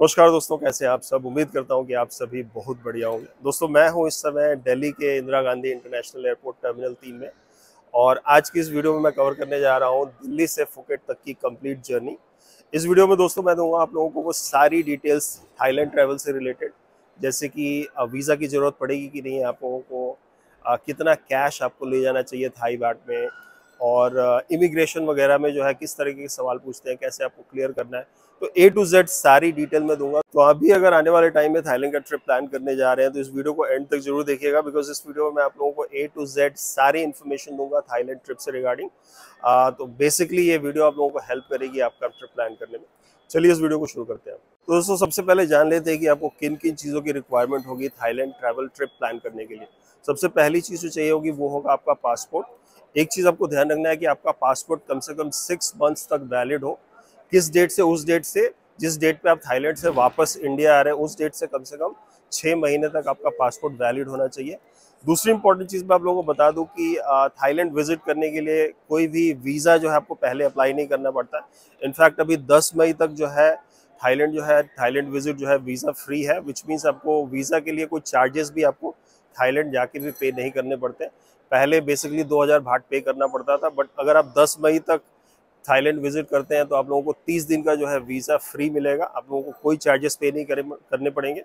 नमस्कार दोस्तों, कैसे आप सब? उम्मीद करता हूँ कि आप सभी बहुत बढ़िया होंगे। दोस्तों, मैं हूँ इस समय दिल्ली के Indira Gandhi international airport terminal तीन में और आज की इस वीडियो में मैं कवर करने जा रहा हूँ दिल्ली से फुकेट तक की कंप्लीट जर्नी इस वीडियो में दोस्तों, मैं दूँगा आप लोगों को वो सारी डिटेल्स थाईलैंड ट्रैवल से रिलेटेड जैसे कि वीज़ा की ज़रूरत पड़ेगी कि नहीं आप लोगों को कितना कैश आपको ले जाना चाहिए थाई बाट में और इमिग्रेशन वगैरह में जो है किस तरीके के सवाल पूछते हैं, कैसे आपको क्लियर करना है तो ए टू जेड सारी डिटेल में दूँगा। तो आप भी अगर आने वाले टाइम में थाईलैंड का ट्रिप प्लान करने जा रहे हैं तो इस वीडियो को एंड तक ज़रूर देखिएगा बिकॉज़ इस वीडियो में मैं आप लोगों को ए टू जेड सारी इन्फॉर्मेशन दूँगा थाईलैंड ट्रिप से रिगार्डिंग तो बेसिकली ये वीडियो आप लोगों को हेल्प करेगी आपका ट्रिप प्लान करने में। चलिए इस वीडियो को शुरू करते हैं। तो दोस्तों, सबसे पहले जान लेते हैं कि आपको किन किन चीज़ों की रिक्वायरमेंट होगी थाईलैंड ट्रैवल ट्रिप प्लान करने के लिए। सबसे पहली चीज़ जो चाहिए होगी, वो होगा आपका पासपोर्ट एक चीज़ आपको ध्यान रखना है कि आपका पासपोर्ट कम से कम सिक्स मंथ्स तक वैलिड हो। किस डेट से, उस डेट से, जिस डेट पे आप थाईलैंड से वापस इंडिया आ रहे हैं, उस डेट से कम से कम छः महीने तक आपका पासपोर्ट वैलिड होना चाहिए। दूसरी इंपॉर्टेंट चीज़ मैं आप लोगों को बता दूँ कि थाईलैंड विज़िट करने के लिए कोई भी वीज़ा जो है, आपको पहले अप्लाई नहीं करना पड़ता। इनफैक्ट अभी 10 मई तक जो है, थाईलैंड जो है, थाईलैंड विज़िट जो है वीज़ा फ्री है विच मीन्स आपको वीज़ा के लिए कोई चार्जेस भी आपको थाईलैंड जाके भी पे नहीं करने पड़ते। पहले बेसिकली 2000 भाट पे करना पड़ता था बट अगर आप 10 मई तक थाईलैंड विज़िट करते हैं तो आप लोगों को 30 दिन का जो है वीज़ा फ्री मिलेगा। आप लोगों को कोई चार्जेस पे नहीं करे, करने पड़ेंगे।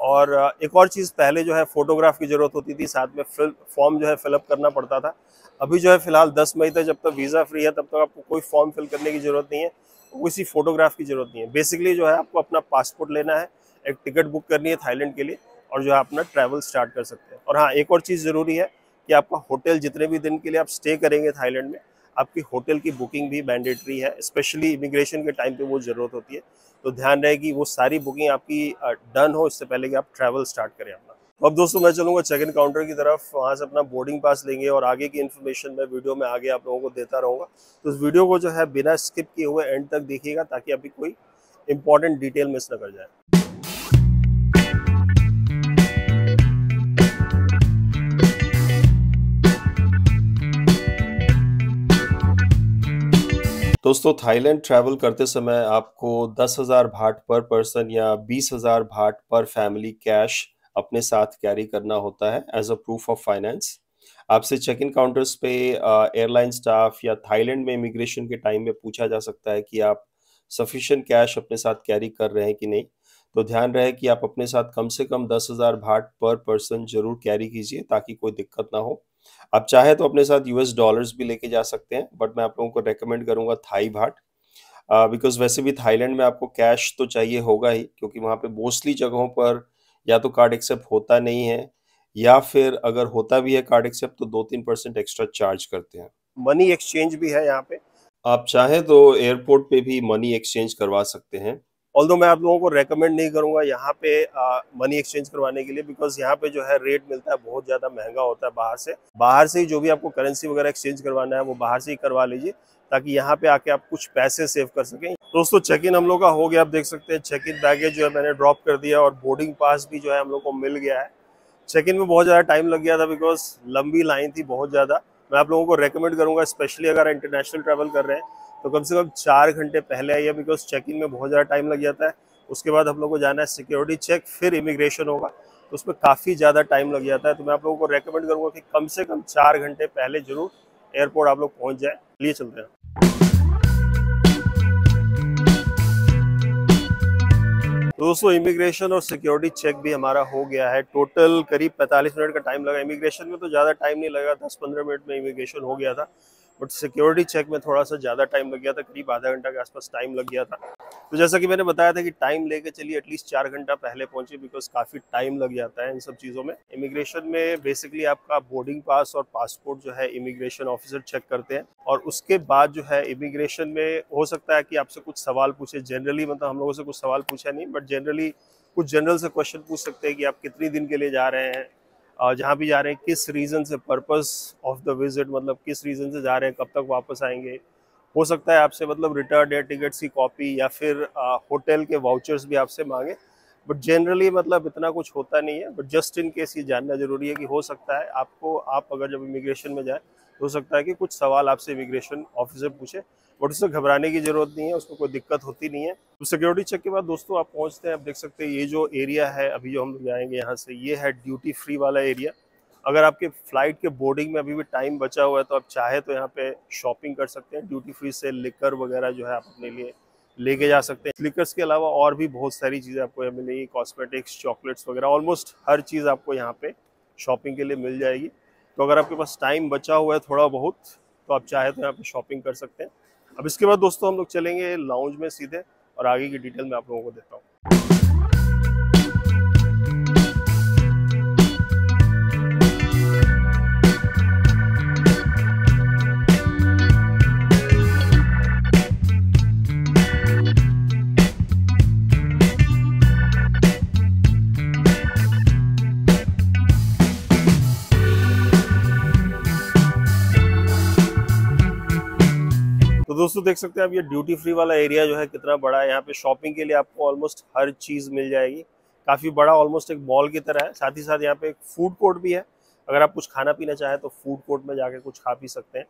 और एक और चीज़ पहले जो है फोटोग्राफ की ज़रूरत होती थी साथ में फिल फॉर्म जो है फिलअप करना पड़ता था। अभी जो है फ़िलहाल 10 मई तक जब तक वीज़ा फ्री है तब तक आपको कोई फॉर्म फिल करने की ज़रूरत नहीं है किसी फोटोग्राफ की ज़रूरत नहीं है। बेसिकली जो है आपको अपना पासपोर्ट लेना है एक टिकट बुक करनी है थाईलैंड के लिए और जो है अपना ट्रैवल स्टार्ट कर सकते हैं। और हाँ एक और चीज़ ज़रूरी है कि आपका होटल जितने भी दिन के लिए आप स्टे करेंगे थाईलैंड में, आपकी होटल की बुकिंग भी मैंडेटरी है स्पेशली इमिग्रेशन के टाइम पे वो ज़रूरत होती है। तो ध्यान रहे कि वो सारी बुकिंग आपकी डन हो, इससे पहले कि आप ट्रैवल स्टार्ट करें अपना। तो अब दोस्तों मैं चलूँगा चेक इन काउंटर की तरफ़, वहाँ से अपना बोर्डिंग पास लेंगे और आगे की इन्फॉर्मेशन मैं वीडियो में आगे आप लोगों को देता रहूँगा। तो इस वीडियो को जो है बिना स्किप किए हुए एंड तक देखिएगा ताकि अभी कोई इंपॉर्टेंट डिटेल मिस न कर जाए। दोस्तों, थाईलैंड ट्रैवल करते समय आपको दस हज़ार भाट पर पर्सन या बीस हज़ार भाट पर फैमिली कैश अपने साथ कैरी करना होता है as a proof of finance आपसे चेक इन काउंटर्स पे एयरलाइन स्टाफ या थाईलैंड में इमिग्रेशन के टाइम में पूछा जा सकता है कि आप सफिशिएंट कैश अपने साथ कैरी कर रहे हैं कि नहीं। तो ध्यान रहे कि आप अपने साथ कम से कम दस हज़ार भाट पर पर्सन ज़रूर कैरी कीजिए ताकि कोई दिक्कत ना हो। आप चाहे तो अपने साथ यूएस डॉलर्स भी लेके जा सकते हैं बट मैं आप लोगों को रेकमेंड करूँगा थाई भाट बिकॉज़ वैसे भी थाईलैंड में आपको कैश तो चाहिए होगा ही क्योंकि वहाँ पे मोस्टली जगहों पर या तो कार्ड एक्सेप्ट होता नहीं है या फिर अगर होता भी है कार्ड एक्सेप्ट तो दो तीन परसेंट एक्स्ट्रा चार्ज करते हैं। मनी एक्सचेंज भी है यहाँ पे। आप चाहें तो एयरपोर्ट पे भी मनी एक्सचेंज करवा सकते हैं। ऑल मैं आप लोगों को रेकमेंड नहीं करूँगा यहाँ पे मनी एक्सचेंज करवाने के लिए बिकॉज़ यहाँ पे जो है रेट मिलता है, बहुत ज़्यादा महँगा होता है बाहर से। बाहर से ही जो भी आपको करेंसी वगैरह एक्सचेंज करवाना है, वो बाहर से ही करवा लीजिए ताकि यहाँ पे आके आप कुछ पैसे सेव कर सकें। दोस्तों चेक इन हम लोग का हो गया, आप देख सकते हैं चेक इन बैगेज जो है मैंने ड्रॉप कर दिया और बोर्डिंग पास भी जो है हम लोग को मिल गया है। चेक इन में बहुत ज़्यादा टाइम लग गया था बिकॉज़ लंबी लाइन थी बहुत ज़्यादा। मैं आप लोगों को रेकमेंड करूँगा स्पेशली अगर इंटरनेशनल ट्रैवल कर रहे हैं तो कम से कम चार घंटे पहले आइए बिकॉज़ चेक इन में बहुत ज़्यादा टाइम लग जाता है। उसके बाद हम लोग को जाना है सिक्योरिटी चेक फिर इमिग्रेशन होगा। तो उसमें काफ़ी ज़्यादा टाइम लग जाता है। तो मैं आप लोगों को रेकमेंड करूँगा कि कम से कम चार घंटे पहले ज़रूर एयरपोर्ट आप लोग पहुँच जाए। लिए चलते हैं। तो दोस्तों इमिग्रेशन और सिक्योरिटी चेक भी हमारा हो गया है। टोटल करीब 45 मिनट का टाइम लगा। इमिग्रेशन में तो ज़्यादा टाइम नहीं लगा। 10-15 मिनट में इमिग्रेशन हो गया था। बट सिक्योरिटी चेक में थोड़ा सा ज़्यादा टाइम लग गया था, करीब आधा घंटा के आसपास टाइम लग गया था। तो जैसा कि मैंने बताया था कि टाइम लेके चलिए एटलीस्ट चार घंटा पहले पहुँचे बिकॉज़ काफ़ी टाइम लग जाता है इन सब चीज़ों में। इमिग्रेशन में बेसिकली आपका बोर्डिंग पास और पासपोर्ट जो है इमिग्रेशन ऑफिसर चेक करते हैं। और उसके बाद जो है इमिग्रेशन में हो सकता है कि आपसे कुछ सवाल पूछे। जनरली मतलब हम लोगों से कुछ सवाल पूछा नहीं बट जनरली कुछ जनरल से क्वेश्चन पूछ सकते हैं कि आप कितनी दिन के लिए जा रहे हैं। जहाँ भी जा रहे हैं, किस रीज़न से पर्पस ऑफ़ द विज़िट मतलब किस रीज़न से जा रहे हैं, कब तक वापस आएँगे? हो सकता है आपसे मतलब रिटर्न एयर टिकट्स की कॉपी या फिर होटल के वाउचर्स भी आपसे मांगे। बट जनरली मतलब इतना कुछ होता नहीं है। बट जस्ट इन केस ये जानना ज़रूरी है कि हो सकता है आपको, आप अगर जब इमिग्रेशन में जाए, हो सकता है कि कुछ सवाल आपसे इमिग्रेशन ऑफिसर पूछे। बट उससे घबराने की ज़रूरत नहीं है, उसमें कोई दिक्कत होती नहीं है। तो सिक्योरिटी चेक के बाद दोस्तों आप पहुँचते हैं, आप देख सकते हैं ये जो एरिया है, अभी जो हम लोग जाएँगे यहाँ से, ये है ड्यूटी फ्री वाला एरिया अगर आपके फ़्लाइट के बोर्डिंग में अभी भी टाइम बचा हुआ है तो आप चाहे तो यहाँ पे शॉपिंग कर सकते हैं। ड्यूटी फ्री से लिकर वगैरह जो है आप अपने लिए लेके जा सकते हैं। स्लिकर्स के अलावा और भी बहुत सारी चीज़ें आपको यहाँ मिलेगी कॉस्मेटिक्स चॉकलेट्स वगैरह ऑलमोस्ट हर चीज़ आपको यहाँ पे शॉपिंग के लिए मिल जाएगी। तो अगर आपके पास टाइम बचा हुआ है थोड़ा बहुत तो आप चाहे तो यहाँ पे शॉपिंग कर सकते हैं। अब इसके बाद दोस्तों हम लोग चलेंगे लाउंज में सीधे और आगे की डिटेल मैं आप लोगों को देता हूँ। दोस्तों देख सकते हैं आप ये ड्यूटी फ्री वाला एरिया जो है कितना बड़ा है। यहाँ पे शॉपिंग के लिए आपको ऑलमोस्ट हर चीज़ मिल जाएगी। काफ़ी बड़ा ऑलमोस्ट एक मॉल की तरह है। साथ ही साथ यहाँ पे एक फ़ूड कोर्ट भी है। अगर आप कुछ खाना पीना चाहें तो फ़ूड कोर्ट में जाके कुछ खा पी सकते हैं।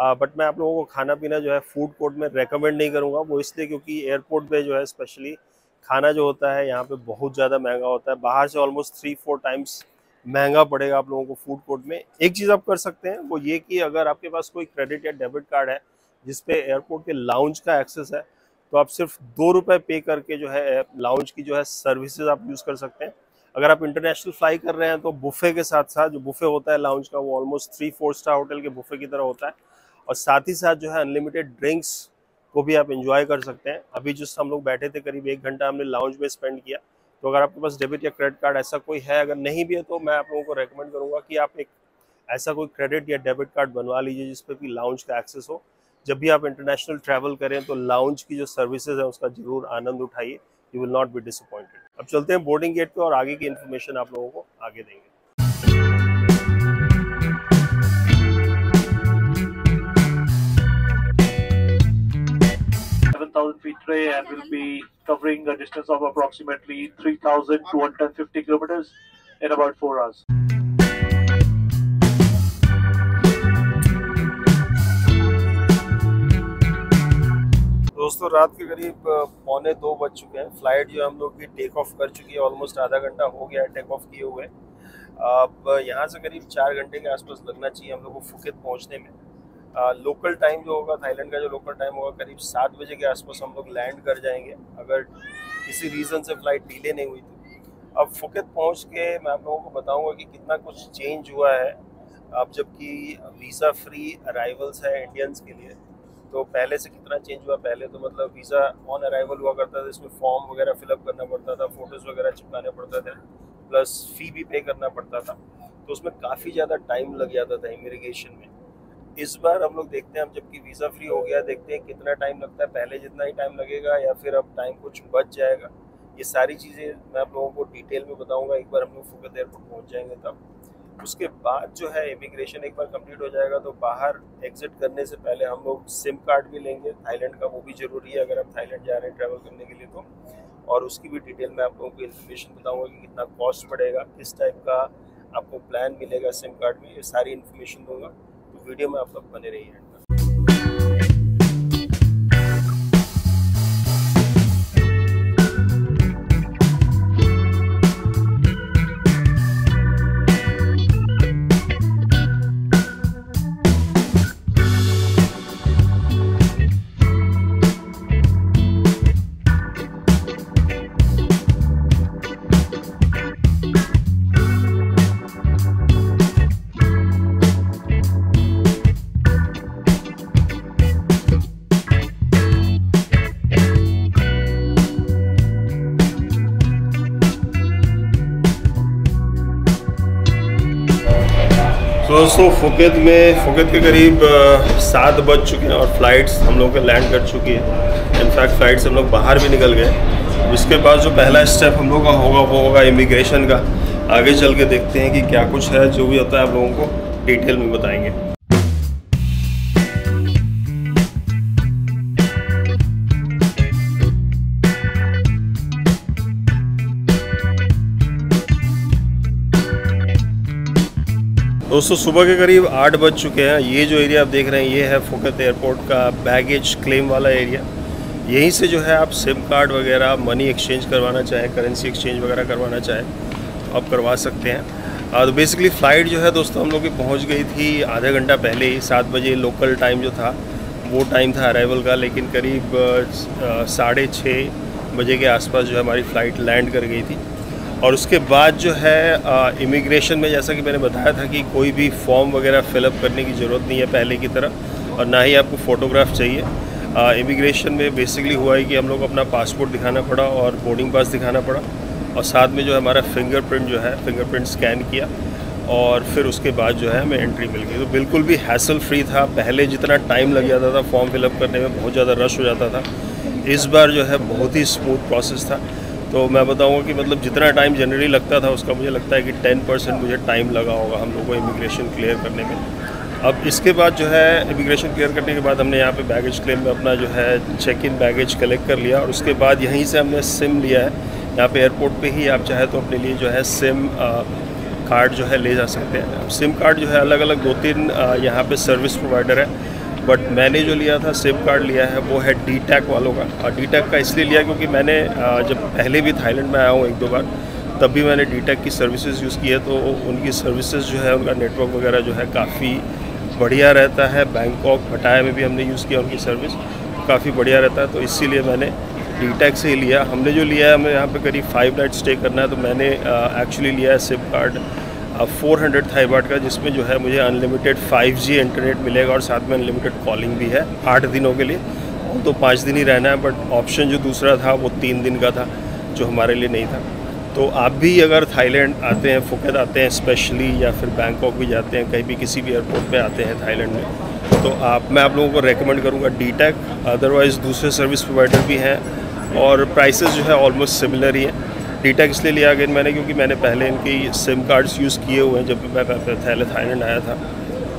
आ, बट मैं आप लोगों को खाना पीना जो है फ़ूड कोर्ट में रेकमेंड नहीं करूँगा। वो इसलिए क्योंकि एयरपोर्ट पे जो है स्पेशली खाना जो होता है यहाँ पे बहुत ज़्यादा महँगा होता है। बाहर से ऑलमोस्ट थ्री फोर टाइम्स महँगा पड़ेगा आप लोगों को फ़ूड कोर्ट में। एक चीज़ आप कर सकते हैं वो ये कि अगर आपके पास कोई क्रेडिट या डेबिट कार्ड है जिसपे एयरपोर्ट के लाउंज का एक्सेस है तो आप सिर्फ़ दो रुपए पे करके जो है लाउंज की जो है सर्विसेज़ आप यूज़ कर सकते हैं। अगर आप इंटरनेशनल फ्लाई कर रहे हैं तो बुफे के साथ साथ जो बुफे होता है लाउंज का, वो almost three four star hotel के बुफे की तरह होता है। और साथ ही साथ जो है अनलिमिटेड ड्रिंक्स को भी आप इंजॉय कर सकते हैं। अभी जिस हम लोग बैठे थे करीब एक घंटा, हमने लाउंज में स्पेंड किया। तो अगर आपके पास डेबिट या क्रेडिट कार्ड ऐसा कोई है, अगर नहीं भी है तो मैं आप लोगों को रेकमेंड करूँगा कि आप एक ऐसा कोई क्रेडिट या डेबिट कार्ड बनवा लीजिए जिसपे भी लाउंज का एक्सेस हो। जब भी आप इंटरनेशनल ट्रैवल करें तो लाउंज की जो सर्विसेज़ है उसका ज़रूर आनंद उठाइए। You will not be disappointed अब चलते हैं बोर्डिंग गेट पे और आगे की इन्फॉर्मेशन आप लोगों को आगे देंगे। feet tray and will be covering a distance of approximately 3,250 kilometers in about 4 hours. दोस्तों रात के करीब पौने दो बज चुके हैं। फ़्लाइट जो हम लोग की टेक ऑफ़ कर चुकी है। ऑलमोस्ट आधा घंटा हो गया है टेक ऑफ़ किए हुए। अब यहाँ से करीब चार घंटे के आसपास लगना चाहिए हम लोग को फुकेत पहुँचने में। आ, लोकल टाइम जो होगा थाईलैंड का जो लोकल टाइम होगा करीब सात बजे के आसपास हम लोग लैंड कर जाएँगे। अगर किसी रीज़न से फ़्लाइट डिले नहीं हुई तो। अब फुकेत पहुँच के मैं आप लोगों को बताऊँगा कि कितना कुछ चेंज हुआ है। अब जबकि वीज़ा फ्री अराइवल्स है इंडियंस के लिए। तो पहले से कितना चेंज हुआ? पहले तो मतलब वीज़ा ऑन अराइवल हुआ करता था, इसमें फॉर्म वगैरह फिलअप करना पड़ता था फ़ोटोज़ वगैरह चिपकाने पड़ते थे प्लस फ़ी भी पे करना पड़ता था। तो उसमें काफ़ी ज़्यादा टाइम लग जाता था इमिग्रेशन में। इस बार हम लोग देखते हैं हम जबकि वीज़ा फ्री हो गया, देखते हैं कितना टाइम लगता है, पहले जितना ही टाइम लगेगा या फिर अब टाइम कुछ बच जाएगा। ये सारी चीज़ें मैं आप लोगों को डिटेल में बताऊँगा, एक बार हम लोग फुकत एयरपोर्ट पहुँच जाएँगे तब। उसके बाद जो है इमिग्रेशन एक बार कंप्लीट हो जाएगा तो बाहर एग्जिट करने से पहले हम लोग सिम कार्ड भी लेंगे। थाईलैंड का वो भी ज़रूरी है, अगर आप थाईलैंड जा रहे हैं ट्रैवल करने के लिए तो। और उसकी भी डिटेल में आप लोगों को इन्फॉर्मेशन बताऊँगा कि कितना कॉस्ट पड़ेगा किस टाइप का आपको प्लान मिलेगा सिम कार्ड में, ये सारी इन्फॉर्मेशन दूँगा। तो वीडियो में आप लोग बने रहिए। दोस्तों, फुकेत में, फुकेत के करीब सात बज चुके हैं और फ्लाइट्स हम लोग के लैंड कर चुकी है। इनफैक्ट फ़्लाइट से हम लोग बाहर भी निकल गए। उसके बाद जो पहला स्टेप हम लोग का होगा, वो होगा इमिग्रेशन का। आगे चल के देखते हैं कि क्या कुछ है, जो भी होता है आप लोगों को डिटेल में बताएँगे। दोस्तों, सुबह के करीब आठ बज चुके हैं। ये जो एरिया आप देख रहे हैं, ये है फोकत एयरपोर्ट का बैगेज क्लेम वाला एरिया। यहीं से जो है आप सिम कार्ड वगैरह मनी एक्सचेंज करवाना चाहें करेंसी एक्सचेंज वगैरह करवाना चाहें, आप करवा सकते हैं। तो बेसिकली फ़्लाइट जो है दोस्तों, हम लोग की पहुँच गई थी आधा घंटा पहले ही, सात बजे लोकल टाइम जो था, वो टाइम था अराइवल का, लेकिन करीब साढ़े छः बजे के आसपास जो है हमारी फ़्लाइट लैंड कर गई थी। और उसके बाद जो है इमिग्रेशन में जैसा कि मैंने बताया था कि कोई भी फॉर्म वगैरह फिलअप करने की ज़रूरत नहीं है पहले की तरह, और ना ही आपको फ़ोटोग्राफ चाहिए। इमिग्रेशन में बेसिकली हुआ है कि हम लोग अपना पासपोर्ट दिखाना पड़ा और बोर्डिंग पास दिखाना पड़ा और साथ में जो है हमारा फिंगरप्रिंट जो है फिंगरप्रिंट स्कैन किया और फिर उसके बाद जो है हमें एंट्री मिल गई। तो बिल्कुल भी हैसल फ्री था। पहले जितना टाइम लग जाता था फॉर्म फिलअप करने में, बहुत ज़्यादा रश हो जाता था। इस बार जो है बहुत ही स्मूथ प्रोसेस था। तो मैं बताऊँगा कि मतलब जितना टाइम जनरली लगता था, उसका मुझे लगता है कि टेन परसेंट मुझे टाइम लगा होगा हम लोगों को इमिग्रेशन क्लियर करने में। अब इसके बाद जो है इमिग्रेशन क्लियर करने के बाद हमने यहाँ पे बैगेज क्लेम में अपना जो है चेक इन बैगेज कलेक्ट कर लिया और उसके बाद यहीं से हमने सिम लिया है। यहाँ पे एयरपोर्ट पे ही आप चाहे तो अपने लिए जो है सिम कार्ड जो है ले जा सकते हैं। सिम कार्ड जो है अलग अलग दो तीन यहाँ पे सर्विस प्रोवाइडर है। बट मैंने जो लिया था, सिम कार्ड लिया है, वो है डी टैक वालों का। और डी टैक का इसलिए लिया क्योंकि मैंने जब पहले भी थाईलैंड में आया हूँ एक दो बार, तब भी मैंने डी टैक की सर्विसेज़ यूज़ की है तो उनकी सर्विसेज़ जो है, उनका नेटवर्क वगैरह जो है काफ़ी बढ़िया रहता है। बैंकॉक पटाया में भी हमने यूज़ किया उनकी सर्विस, काफ़ी बढ़िया रहता है तो इसीलिए मैंने डी टैक से ही लिया। हमने जो लिया है, हमें यहाँ पे करीब फाइव नाइट स्टे करना है तो मैंने एक्चुअली लिया है sim card. Four hundred Thai baht का, जिसमें जो है मुझे अनलिमिटेड 5G इंटरनेट मिलेगा और साथ में अनलिमिटेड कॉलिंग भी है, आठ दिनों के लिए। तो पाँच दिन ही रहना है बट ऑप्शन जो दूसरा था, वो तीन दिन का था, जो हमारे लिए नहीं था। तो आप भी अगर थाईलैंड आते हैं, फुकेत आते हैं स्पेशली या फिर बैंकॉक भी जाते हैं, कहीं भी किसी भी एयरपोर्ट पे आते हैं थाईलैंड में तो आप, मैं आप लोगों को रेकमेंड करूँगा डी अदरवाइज़ दूसरे सर्विस प्रोवाइडर भी हैं और प्राइसेस जो है ऑलमोस्ट सिमिलर ही हैं। डी टैक इसलिए लिया गया मैंने क्योंकि मैंने पहले इनकी सिम कार्ड्स यूज़ किए हुए हैं, जब भी मैं पहले थाईलैंड आया था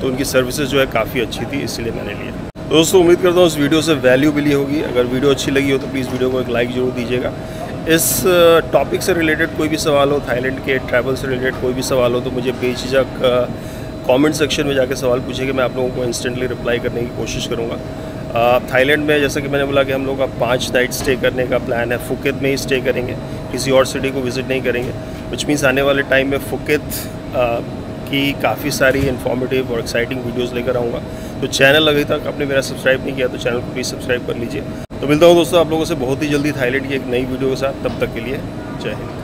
तो उनकी सर्विसेज़ जो है काफ़ी अच्छी थी, इसलिए मैंने लिया। दोस्तों, उम्मीद करता हूँ उस वीडियो से वैल्यू मिली होगी। अगर वीडियो अच्छी लगी हो तो प्लीज़ वीडियो को एक लाइक ज़रूर दीजिएगा। इस टॉपिक से रिलेटेड कोई भी सवाल हो थाईलैंड के ट्रैवल से रिलेटेड कोई भी सवाल हो तो मुझे बेझिझक कमेंट सेक्शन में जाकर सवाल पूछेगा मैं आप लोगों को इंस्टेंटली रिप्लाई करने की कोशिश करूँगा। थाईलैंड में जैसा कि मैंने बोला कि हम लोग का पाँच नाइट स्टे करने का प्लान है फुकेत में ही स्टे करेंगे। किसी और सिटी को विज़िट नहीं करेंगे विच मीन्स आने वाले टाइम में फुकेत की काफ़ी सारी इन्फॉर्मेटिव और एक्साइटिंग वीडियोज़ लेकर आऊँगा। तो चैनल अभी तक आपने मेरा सब्सक्राइब नहीं किया तो चैनल को प्लीज़ सब्सक्राइब कर लीजिए। तो मिलता हूँ दोस्तों, आप लोगों से बहुत ही जल्दी थाईलैंड की एक नई वीडियो के साथ, तब तक के लिए जय हिंद।